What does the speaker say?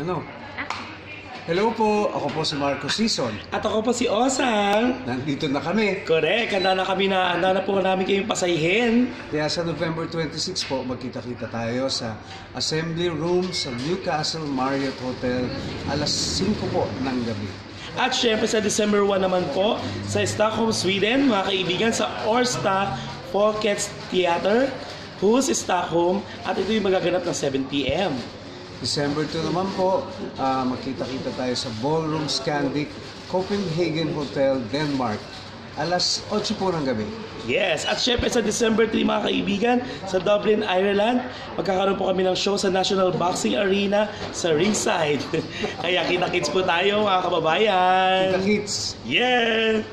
Ano? Hello po, ako po si Marco Sison. At ako po si Osang. Nandito na kami. Correct, handa na kami na, handa na po namin kayong pasahin. Kaya sa November 26 po, magkita-kita tayo sa Assembly Room sa Newcastle Marriott Hotel alas 5 po ng gabi. At syempre sa December 1 naman po, sa Stockholm, Sweden, mga kaibigan, sa Orsta Folkets Theater, Hus, Stockholm, at ito yung magaganap ng 7pm. December 2 naman po, ah, magkita-kita tayo sa Ballroom Scandic, Copenhagen Hotel, Denmark. Alas 8 po ng gabi. Yes, at syempre sa December 3 mga kaibigan, sa Dublin, Ireland, magkakaroon po kami ng show sa National Boxing Arena sa ringside. Kaya kita-kits po tayo mga kababayan. Kita-kits! Yeah!